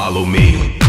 Follow me.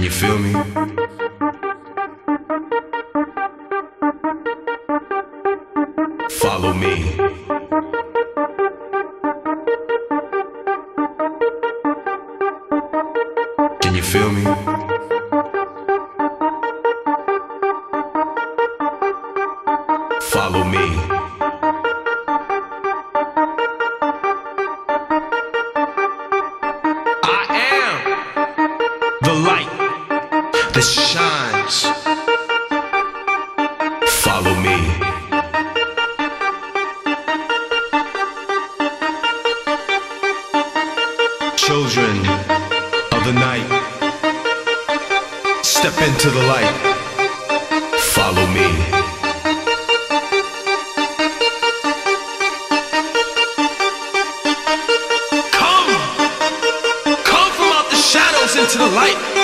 Can you feel me? Follow me. Can you feel me? Follow me. That shines. Follow me. Children of the night, step into the light. Follow me. Come! Come from out the shadows into the light.